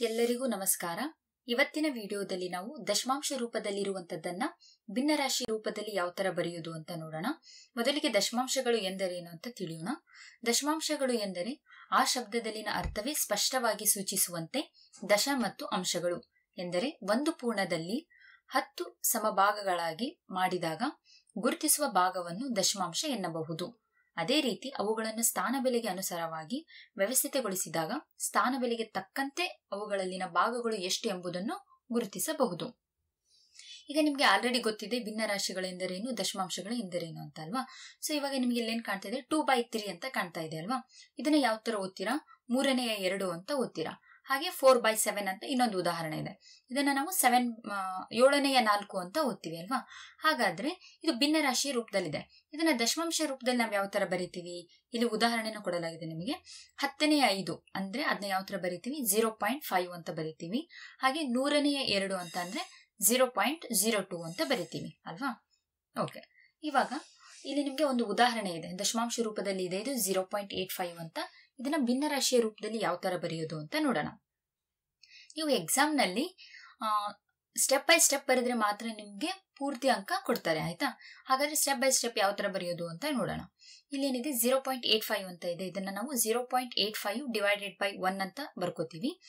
ಎಲ್ಲರಿಗೂ ನಮಸ್ಕಾರ. ಇವತ್ತಿನ ವಿಡಿಯೋದಲ್ಲಿ ನಾವು ದಶಮಾಂಶ ರೂಪದಲ್ಲಿರುವಂತದ್ದನ್ನ ಭಿನ್ನರಾಶಿ ರೂಪದಲ್ಲಿ ಯಾವ ತರ ಬರೆಯುವುದು ಅಂತ ನೋಡೋಣ. ಮೊದಲಿಗೆ ದಶಮಾಂಶಗಳು ಎಂದರೇನು ಅಂತ ತಿಳಿಯೋಣ. ದಶಮಾಂಶಗಳು ಎಂದರೆ ಆ ಶಬ್ದದಲ್ಲಿನ ಅರ್ಥವೇ ಸ್ಪಷ್ಟವಾಗಿ ಸೂಚಿಸುವಂತೆ ದಶ ಮತ್ತು ಅಂಶಗಳು ಎಂದರೆ ಒಂದು ಪೂರ್ಣದಲ್ಲಿ ಹತ್ತು ಸಮಭಾಗಗಳಾಗಿ ಮಾಡಿದಾಗ ಗುರುತಿಸುವ ಭಾಗವನ್ನು ದಶಮಾಂಶ ಎನ್ನಬಹುದು. ಅದೇ ರೀತಿ ಅವುಗಳನ್ನು ಸ್ಥಾನ ಬೆಲೆಗೆ ಅನುಸಾರವಾಗಿ ವ್ಯವಸ್ಥಿತಗೊಳಿಸಿದಾಗ ಸ್ಥಾನ ಬೆಲೆಗೆ ತಕ್ಕಂತೆ ಅವುಗಳಲ್ಲಿನ ಭಾಗಗಳು ಎಷ್ಟು ಎಂಬುದನ್ನು ಗುರುತಿಸಬಹುದು. ಈಗ ನಿಮಗೆ ಆಲ್ರೆಡಿ ಗೊತ್ತಿದೆ ಭಿನ್ನ ರಾಶಿಗಳೆಂದರೇನು, ದಶಮಾಂಶಗಳು ಎಂದರೇನು ಅಂತ ಅಲ್ವಾ ಸೊ ಇವಾಗ ನಿಮ್ಗೆ ಇಲ್ಲೇನ್ ಕಾಣ್ತಾ ಇದೆ? ಟೂ ಬೈ ತ್ರೀ ಅಂತ ಕಾಣ್ತಾ ಇದೆ ಅಲ್ವಾ? ಇದನ್ನ ಯಾವ ತರ ಓದ್ತೀರಾ? ಮೂರನೆಯ ಎರಡು ಅಂತ ಓದ್ತೀರಾ? ಹಾಗೆ ಫೋರ್ ಬೈ ಸೆವೆನ್ ಅಂತ ಇನ್ನೊಂದು ಉದಾಹರಣೆ ಇದೆ. ಇದನ್ನ ನಾವು ಸೆವೆನ್ ಏಳನೆಯ ನಾಲ್ಕು ಅಂತ ಓದ್ತೀವಿ ಅಲ್ವಾ? ಹಾಗಾದ್ರೆ ಇದು ಭಿನ್ನ ರಾಶಿಯ ರೂಪದಲ್ಲಿದೆ. ಇದನ್ನ ದಶಮಾಂಶ ರೂಪದಲ್ಲಿ ನಾವು ಯಾವ ತರ ಬರಿತೀವಿ? ಇಲ್ಲಿ ಉದಾಹರಣೆನ ಕೊಡಲಾಗಿದೆ ನಿಮಗೆ. ಹತ್ತನೆಯ ಐದು ಅಂದ್ರೆ ಅದನ್ನ ಯಾವ ತರ ಬರಿತೀವಿ? ಜೀರೋ ಪಾಯಿಂಟ್ ಫೈವ್ ಅಂತ ಬರಿತೀವಿ. ಹಾಗೆ ನೂರನೆಯ ಎರಡು ಅಂತ ಅಂದ್ರೆ ಜೀರೋ ಪಾಯಿಂಟ್ ಜೀರೋ ಟೂ ಅಂತ ಬರಿತೀವಿ ಅಲ್ವಾ? ಓಕೆ ಇವಾಗ ಇಲ್ಲಿ ನಿಮಗೆ ಒಂದು ಉದಾಹರಣೆ ಇದೆ. ದಶಮಾಂಶ ರೂಪದಲ್ಲಿ ಇದೆ ಇದು ಜೀರೋ ಪಾಯಿಂಟ್ ಏಟ್ ಫೈವ್ ಅಂತ. ಇದನ್ನ ಭಿನ್ನ ರಾಶಿಯ ರೂಪದಲ್ಲಿ ಯಾವ ತರ ಬರೆಯೋದು ಅಂತ ನೋಡೋಣ. ನೀವು ಎಕ್ಸಾಮ್ನಲ್ಲಿ ಸ್ಟೆಪ್ ಬೈ ಸ್ಟೆಪ್ ಬರೆದ್ರೆ ಮಾತ್ರ ನಿಮ್ಗೆ ಪೂರ್ತಿ ಅಂಕ ಕೊಡ್ತಾರೆ, ಆಯ್ತಾ? ಹಾಗಾದ್ರೆ ಸ್ಟೆಪ್ ಬೈ ಸ್ಟೆಪ್ ಯಾವ ತರ ಬರೆಯೋದು ಅಂತ ನೋಡೋಣ. ಇಲ್ಲೇನಿದೆ ಜೀರೋ ಪಾಯಿಂಟ್ ಏಟ್ ಫೈವ್ ಅಂತ ಇದೆ. ಇದನ್ನ ನಾವು zero point eight five divided by one ಅಂತ ಬರ್ಕೋತೀವಿ.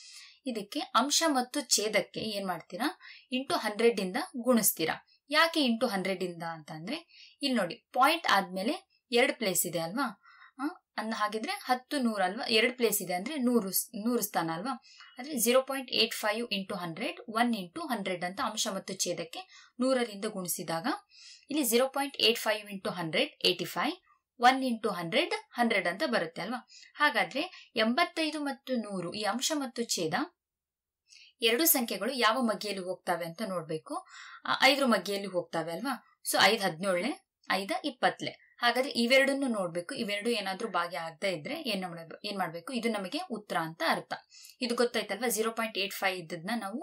ಇದಕ್ಕೆ ಅಂಶ ಮತ್ತು ಛೇದಕ್ಕೆ ಏನ್ ಮಾಡ್ತೀರಾ? ಇಂಟು ಹಂಡ್ರೆಡ್ ಇಂದ ಗುಣಿಸ್ತೀರಾ. ಯಾಕೆ ಇಂಟು ಹಂಡ್ರೆಡ್ ಇಂದ ಅಂತ ಅಂದ್ರೆ, ಇಲ್ಲಿ ನೋಡಿ ಪಾಯಿಂಟ್ ಆದ್ಮೇಲೆ ಎರಡು ಪ್ಲೇಸ್ ಇದೆ ಅಲ್ವಾ? ಅನ್ನ ಹಾಗಿದ್ರೆ ಹತ್ತು ನೂರು ಅಲ್ವಾ? ಎರಡು ಪ್ಲೇಸ್ ಇದೆ ಅಂದ್ರೆ ನೂರು ನೂರು ಸ್ಥಾನ ಅಲ್ವಾ? ಅಂದ್ರೆ zero point eight five into hundred one into hundred ಅಂತ ಅಂಶ ಮತ್ತು ಛೇದಕ್ಕೆ ನೂರರಿಂದ ಗುಣಿಸಿದಾಗ ಇಲ್ಲಿ zero point eight five into hundred eighty five one into hundred hundred ಅಂತ ಬರುತ್ತೆ ಅಲ್ವಾ? ಹಾಗಾದ್ರೆ ಎಂಬತ್ತೈದು ಮತ್ತು ನೂರು ಈ ಅಂಶ ಮತ್ತು ಛೇದ ಎರಡು ಸಂಖ್ಯೆಗಳು ಯಾವ ಮಗ್ಗಿಯಲ್ಲಿ ಹೋಗ್ತವೆ ಅಂತ ನೋಡ್ಬೇಕು. ಐದರ ಮಗ್ಗಿಯಲ್ಲಿ ಹೋಗ್ತವೆ ಅಲ್ವಾ? ಸೊ ಐದು ಹದಿನೇಳನೇ, ಐದ ಇಪ್ಪತ್ಲೆ ಹಾಗಾದ್ರೆ ಇವೆರಡನ್ನು ನೋಡ್ಬೇಕು. ಇವೆರಡು ಏನಾದ್ರೂ ಭಾಗ್ಯ ಆಗ್ತಾ ಇದ್ರೆ ಏನ್ ಏನ್ ಮಾಡ್ಬೇಕು? ಇದು ನಮಗೆ ಉತ್ತರ ಅಂತ ಅರ್ಥ. ಇದು ಗೊತ್ತಾಯ್ತಲ್ವಾ? ಜೀರೋ ಪಾಯಿಂಟ್ ಏಟ್ ಫೈವ್ ಇದ್ದದ್ನ ನಾವು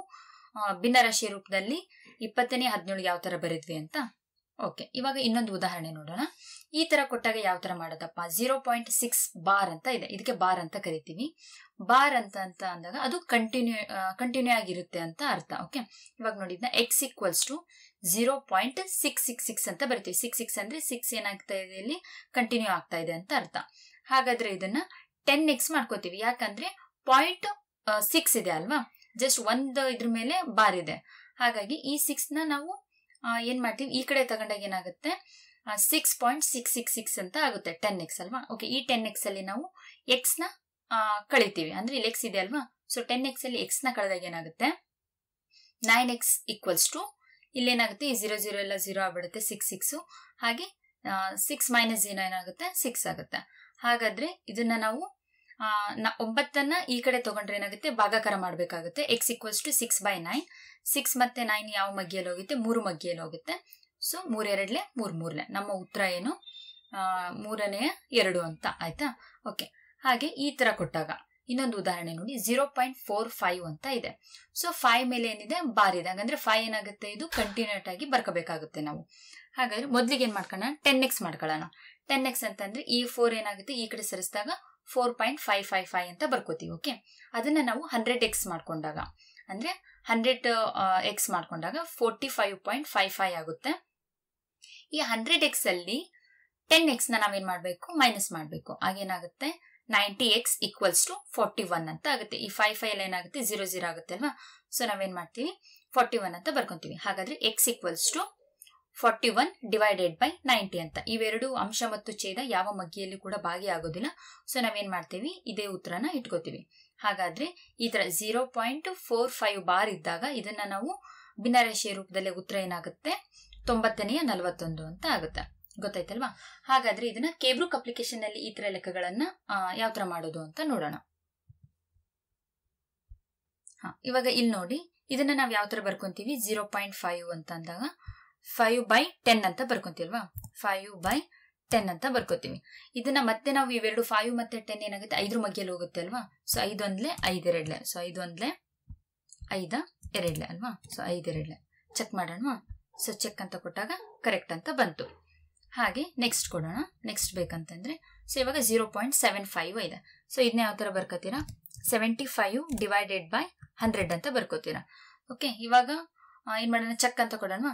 ಭಿನ್ನರಾಶಿ ರೂಪದಲ್ಲಿ ಇಪ್ಪತ್ತನೇ ಹದಿನೇಳು ಯಾವ ತರ ಬರೆದ್ವಿ ಅಂತ? ಓಕೆ, ಇವಾಗ ಇನ್ನೊಂದು ಉದಾಹರಣೆ ನೋಡೋಣ. ಈ ತರ ಕೊಟ್ಟಾಗ ಯಾವ ತರ ಮಾಡೋದಪ್ಪ? ಜೀರೋ ಪಾಯಿಂಟ್ ಸಿಕ್ಸ್ ಬಾರ್ ಅಂತ ಇದೆ. ಇದಕ್ಕೆ ಬಾರ್ ಅಂತ ಕರಿತೀವಿ. ಬಾರ್ ಅಂತ ಅಂತ ಅಂದಾಗ ಅದು ಕಂಟಿನ್ಯೂ ಕಂಟಿನ್ಯೂ ಆಗಿರುತ್ತೆ ಅಂತ ಅರ್ಥ, ಓಕೆ? ಇವಾಗ ನೋಡಿದ್ನ x equals to zero point six six six ಅಂತ ಬರಿತೀವಿ. ಸಿಕ್ಸ್ ಸಿಕ್ಸ್ ಅಂದ್ರೆ ಸಿಕ್ಸ್ ಏನಾಗ್ತಾ ಇದೆ ಇಲ್ಲಿ? ಕಂಟಿನ್ಯೂ ಆಗ್ತಾ ಇದೆ ಅಂತ ಅರ್ಥ. ಹಾಗಾದ್ರೆ ಇದನ್ನ ಟೆನ್ ಎಕ್ಸ್ ಮಾಡ್ಕೋತೀವಿ. ಯಾಕಂದ್ರೆ ಪಾಯಿಂಟ್ ಸಿಕ್ಸ್ ಇದೆ ಅಲ್ವಾ? ಜಸ್ಟ್ ಒಂದು ಇದ್ರ ಮೇಲೆ ಬಾರ್ ಇದೆ. ಹಾಗಾಗಿ ಈ ಸಿಕ್ಸ್ನ ನಾವು ಏನ್ ಮಾಡ್ತೀವಿ? ಈ ಕಡೆ ತಗೊಂಡಾಗ ಏನಾಗುತ್ತೆ? Six point six six six ಅಂತ ಆಗುತ್ತೆ ಟೆನ್ ಎಕ್ಸ್ ಅಲ್ವಾ? ಓಕೆ ಈ ಟೆನ್ ಎಕ್ಸ್ ಅಲ್ಲಿ ನಾವು ಎಕ್ಸ್ನ ಕಳಿತೀವಿ. ಅಂದ್ರೆ ಇಲ್ಲಿ ಎಕ್ಸ್ ಇದೆ ಅಲ್ವಾ? ಸೊ ಟೆನ್ ಎಕ್ಸ್ ಅಲ್ಲಿ ಎಕ್ಸ್ನ ಕಳೆದಾಗ ಏನಾಗುತ್ತೆ? ನೈನ್ ಎಕ್ಸ್ ಈಕ್ವಲ್ಸ್ ಟು ಇಲ್ಲೇನಾಗುತ್ತೆ ಈ ಜೀರೋ ಜೀರೋ ಎಲ್ಲ ಜೀರೋ ಆಗ್ಬಿಡುತ್ತೆ ಸಿಕ್ಸ್ ಸಿಕ್ಸ್ ಹಾಗೆ ಸಿಕ್ಸ್ ಮೈನಸ್ ಜೀರೋ ಏನಾಗುತ್ತೆ? ಸಿಕ್ಸ್ ಆಗುತ್ತೆ. ಹಾಗಾದ್ರೆ ಇದನ್ನ ನಾವು ಒಂಬತ್ತನ್ನ ಈ ಕಡೆ ತಗೊಂಡ್ರೆ ಏನಾಗುತ್ತೆ? ಭಾಗಾಕಾರ ಮಾಡಬೇಕಾಗುತ್ತೆ. X equals to six by nine six ಮತ್ತೆ ನೈನ್ ಯಾವ ಮಗ್ಗಿಯಲ್ಲಿ ಹೋಗುತ್ತೆ? ಮೂರು ಮಗ್ಗಿಯಲ್ಲಿ ಹೋಗುತ್ತೆ. ಸೊ ಮೂರೆರಡ್ಲೆ, ಮೂರ್ ಮೂರ್ಲೆ. ನಮ್ಮ ಉತ್ತರ ಏನು? ಮೂರನೆಯ ಎರಡು ಅಂತ. ಆಯ್ತಾ? ಓಕೆ ಹಾಗೆ ಈ ತರ ಕೊಟ್ಟಾಗ ಇನ್ನೊಂದು ಉದಾಹರಣೆ ನೋಡಿ. ಜೀರೋ ಪಾಯಿಂಟ್ ಫೋರ್ ಫೈವ್ ಅಂತ ಇದೆ. ಸೊ ಫೈವ್ ಮೇಲೆ ಏನಿದೆ? ಬಾರ್ ಇದೆ. ಹಾಗಂದ್ರೆ ಫೈವ್ ಏನಾಗುತ್ತೆ ಇದು? ಕಂಟಿನ್ಯೂಟ್ ಆಗಿ ಬರ್ಕೋಬೇಕಾಗುತ್ತೆ ನಾವು. ಹಾಗಾದ್ರೆ ಮೊದ್ಲಿಗೆ ಏನ್ ಮಾಡ್ಕೊಳ್ಳೋಣ? ಟೆನ್ ಎಕ್ಸ್ ಮಾಡ್ಕೊಳ್ಳೋಣ. ಟೆನ್ ಎಕ್ಸ್ ಅಂತಂದ್ರೆ ಈ ಫೋರ್ ಏನಾಗುತ್ತೆ? ಈ ಕಡೆ ಸರಿಸಿದಾಗ four point five five five ಅಂತ ಬರ್ಕೋತೀವಿ ಓಕೆ ಅದನ್ನ ನಾವು ಹಂಡ್ರೆಡ್ ಎಕ್ಸ್ ಮಾಡ್ಕೊಂಡಾಗ, ಅಂದ್ರೆ ಹಂಡ್ರೆಡ್ ಎಕ್ಸ್ ಮಾಡ್ಕೊಂಡಾಗ forty five point five five ಆಗುತ್ತೆ. ಈ ಹಂಡ್ರೆಡ್ ಎಕ್ಸ್ ಅಲ್ಲಿ ಟೆನ್ ಎಕ್ಸ್ನ ನಾವೇನ್ ಮಾಡ್ಬೇಕು? ಮೈನಸ್ ಮಾಡ್ಬೇಕು. ಆಗೇನಾಗುತ್ತೆ? Ninety x equals to forty one ಅಂತ ಆಗುತ್ತೆ. ಈ ಫೈವ್ ಫೈವ್ ಏನಾಗುತ್ತೆ? ಜೀರೋ ಜೀರೋ ಆಗುತ್ತೆ ಅಲ್ವಾ? ಸೊ ನಾವೇನ್ ಮಾಡ್ತೀವಿ? ಫೋರ್ಟಿ ಒನ್ ಅಂತ ಬರ್ಕೊಂತೀವಿ. ಹಾಗಾದ್ರೆ x equals to forty one divided by ninety ಅಂತ. ಇವೆರಡು ಅಂಶ ಮತ್ತು ಛೇದ ಯಾವ ಮಗ್ಗಿಯಲ್ಲಿ ಕೂಡ ಭಾಗಿಯಾಗೋದಿಲ್ಲ. ಸೊ ನಾವೇನ್ ಮಾಡ್ತೀವಿ? ಇದೇ ಉತ್ತರನ ಇಟ್ಕೋತೀವಿ. ಹಾಗಾದ್ರೆ ಈ ತರ zero point four five bar ಇದ್ದಾಗ ಇದನ್ನ ನಾವು ಭಿನ್ನರಾಶಿಯ ರೂಪದಲ್ಲಿ ಉತ್ತರ ಏನಾಗುತ್ತೆ? ತೊಂಬತ್ತನೆಯ ನಲವತ್ತೊಂದು ಅಂತ ಆಗುತ್ತೆ. ಗೊತ್ತಾಯ್ತಲ್ವಾ? ಹಾಗಾದ್ರೆ ಇದನ್ನ ಕೇಬ್ರೂಕ್ ಅಪ್ಲಿಕೇಶನ್ನಲ್ಲಿ ಈ ತರ ಲೆಕ್ಕಗಳನ್ನ ಯಾವ ತರ ಮಾಡೋದು ಅಂತ ನೋಡೋಣ. ಇವಾಗ ಇಲ್ಲಿ ನೋಡಿ ಇದನ್ನ ನಾವ್ ಯಾವ ತರ ಬರ್ಕೊಂತೀವಿ? ಜೀರೋ ಪಾಯಿಂಟ್ ಫೈವ್ ಅಂತ ಅಂದಾಗ ಫೈವ್ ಬೈ ಟೆನ್ ಅಂತ ಬರ್ಕೊಂತೀವಲ್ವಾ? ಫೈವ್ ಬೈ ಟೆನ್ ಅಂತ ಬರ್ಕೋತೀವಿ. ಇದನ್ನ ಮತ್ತೆ ನಾವು ಇವೆರಡು ಫೈವ್ ಮತ್ತೆ ಟೆನ್ ಏನಾಗುತ್ತೆ? ಐದ್ರ ಮಗ್ಗಿಯಲ್ಲಿ ಹೋಗುತ್ತೆ ಅಲ್ವಾ? ಸೊ ಐದು ಒಂದ್ಲೆ ಐದು ಎರಡ್ಲೆ. ಸೊ ಐದು ಒಂದ್ಲೆ ಐದ ಎರಡ್ಲೆ ಅಲ್ವಾ? ಸೊ ಐದೆರಡ್ಲೆ ಚೆಕ್ ಮಾಡೋಣ ಸೊ ಚೆಕ್ ಅಂತ ಕೊಟ್ಟಾಗ ಕರೆಕ್ಟ್ ಅಂತ ಬಂತು. ಹಾಗೆ ನೆಕ್ಸ್ಟ್ ಕೊಡೋಣ. ನೆಕ್ಸ್ಟ್ ಬೇಕಂತಂದ್ರೆ ಸೊ ಇವಾಗ ಜೀರೋ ಪಾಯಿಂಟ್ ಸೆವೆನ್ ಫೈವ್ ಇದೆ. ಸೊ ಇದನ್ನ ಯಾವ ತರ ಬರ್ಕೋತೀರಾ? Seventy five divided by hundred ಅಂತ ಬರ್ಕೋತೀರಾ. ಓಕೆ ಇವಾಗ ಏನ್ ಮಾಡೋಣ? ಚೆಕ್ ಅಂತ ಕೊಡೋಣ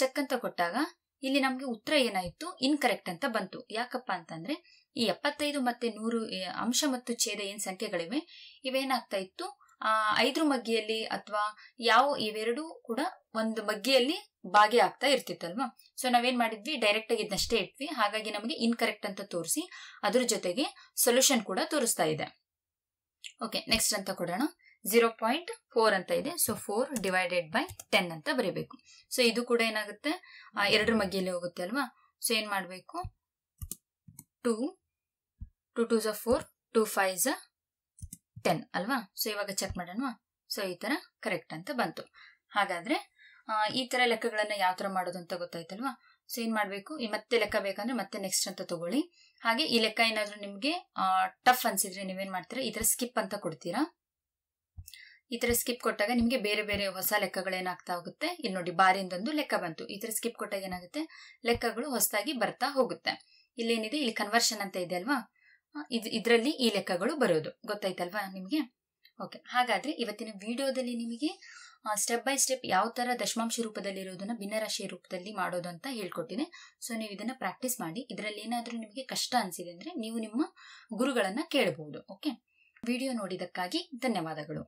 ಚೆಕ್ ಅಂತ ಕೊಟ್ಟಾಗ ಇಲ್ಲಿ ನಮ್ಗೆ ಉತ್ತರ ಏನಾಯ್ತು? ಇನ್ಕರೆಕ್ಟ್ ಅಂತ ಬಂತು. ಯಾಕಪ್ಪ ಅಂತಂದ್ರೆ ಈ ಎಪ್ಪತ್ತೈದು ಮತ್ತೆ ನೂರು ಅಂಶ ಮತ್ತು ಛೇದ ಏನ್ ಸಂಖ್ಯೆಗಳಿವೆ? ಇವೇನಾಗ್ತಾ ಇತ್ತು? ಆ, ಐದ್ರ ಮಗ್ಗಿಯಲ್ಲಿ ಅಥವಾ ಯಾವ ಇವೆರಡು ಕೂಡ ಒಂದು ಮಗ್ಗಿಯಲ್ಲಿ ಭಾಗಿ ಆಗ್ತಾ ಇರ್ತಿತ್ತಲ್ವಾ? ಸೊ ನಾವೇನ್ ಮಾಡಿದ್ವಿ? ಡೈರೆಕ್ಟ್ ಆಗಿ ಇದನ್ನಷ್ಟೇ ಇಟ್ವಿ. ಹಾಗಾಗಿ ನಮಗೆ ಇನ್ಕರೆಕ್ಟ್ ಅಂತ ತೋರಿಸಿ ಅದ್ರ ಜೊತೆಗೆ ಸೊಲ್ಯೂಷನ್ ಕೂಡ ತೋರಿಸ್ತಾ ಇದೆ. ಓಕೆ ನೆಕ್ಸ್ಟ್ ಅಂತ ಕೊಡೋಣ. ಜೀರೋ ಪಾಯಿಂಟ್ ಫೋರ್ ಅಂತ ಇದೆ. So four divided by ten ಅಂತ ಬರೀಬೇಕು. ಸೊ ಇದು ಕೂಡ ಏನಾಗುತ್ತೆ? ಎರಡರ ಮಗ್ಗಿಯಲ್ಲಿ ಹೋಗುತ್ತೆ ಅಲ್ವಾ? ಸೊ ಏನು ಮಾಡಬೇಕು? ಟೂ ಟು ಟೂ ಝ ಫೋರ್ ಟೂ ಫೈವ್ ಝ ಟೆನ್ ಅಲ್ವಾ? ಸೊ ಇವಾಗ ಚೆಕ್ ಮಾಡೋಣವಾ? ಸೊ ಈ ತರ ಕರೆಕ್ಟ್ ಅಂತ ಬಂತು. ಹಾಗಾದ್ರೆ ಈ ತರ ಲೆಕ್ಕಗಳನ್ನು ಯಾವ ತರ ಮಾಡೋದು ಅಂತ ಗೊತ್ತಾಯ್ತಲ್ವಾ? ಸೊ ಏನ್ ಮಾಡಬೇಕು? ಈ ಮತ್ತೆ ಲೆಕ್ಕ ಬೇಕಂದ್ರೆ ಮತ್ತೆ ನೆಕ್ಸ್ಟ್ ಅಂತ ತಗೊಳ್ಳಿ. ಹಾಗೆ ಈ ಲೆಕ್ಕ ಏನಾದರೂ ನಿಮಗೆ ಟಫ್ ಅನ್ಸಿದ್ರೆ ನೀವೇನು ಮಾಡ್ತೀರಾ? ಈ ತರ ಸ್ಕಿಪ್ ಅಂತ ಕೊಡ್ತೀರಾ? ಈ ತರ ಸ್ಕಿಪ್ ಕೊಟ್ಟಾಗ ನಿಮಗೆ ಬೇರೆ ಬೇರೆ ಹೊಸ ಲೆಕ್ಕಗಳೇನಾಗ್ತಾ ಹೋಗುತ್ತೆ? ಇಲ್ಲಿ ನೋಡಿ ಬಾರಿಂದೊಂದು ಲೆಕ್ಕ ಬಂತು. ಈ ತರ ಸ್ಕಿಪ್ ಕೊಟ್ಟಾಗ ಏನಾಗುತ್ತೆ? ಲೆಕ್ಕಗಳು ಹೊಸದಾಗಿ ಬರ್ತಾ ಹೋಗುತ್ತೆ. ಇಲ್ಲೇನಿದೆ? ಇಲ್ಲಿ ಕನ್ವರ್ಷನ್ ಅಂತ ಇದೆ ಅಲ್ವಾ? ಇದರಲ್ಲಿ ಇದ್ ಈ ಲೆಕ್ಕಗಳು ಬರೋದು. ಗೊತ್ತಾಯ್ತಲ್ವಾ ನಿಮಗೆ? ಓಕೆ ಹಾಗಾದ್ರೆ ಇವತ್ತಿನ ವಿಡಿಯೋದಲ್ಲಿ ನಿಮಗೆ ಸ್ಟೆಪ್ ಬೈ ಸ್ಟೆಪ್ ಯಾವ ತರ ದಶಮಾಂಶ ರೂಪದಲ್ಲಿ ಇರೋದನ್ನ ಭಿನ್ನರಾಶಿಯ ರೂಪದಲ್ಲಿ ಮಾಡೋದು ಅಂತ ಹೇಳ್ಕೊಟ್ಟಿದೆ. ಸೊ ನೀವು ಇದನ್ನ ಪ್ರಾಕ್ಟೀಸ್ ಮಾಡಿ, ಇದರಲ್ಲಿ ಏನಾದರೂ ನಿಮಗೆ ಕಷ್ಟ ಅನಿಸಿದೆ ಅಂದ್ರೆ ನೀವು ನಿಮ್ಮ ಗುರುಗಳನ್ನ ಕೇಳಬಹುದು ಓಕೆ ವಿಡಿಯೋ ನೋಡಿದಕ್ಕಾಗಿ ಧನ್ಯವಾದಗಳು.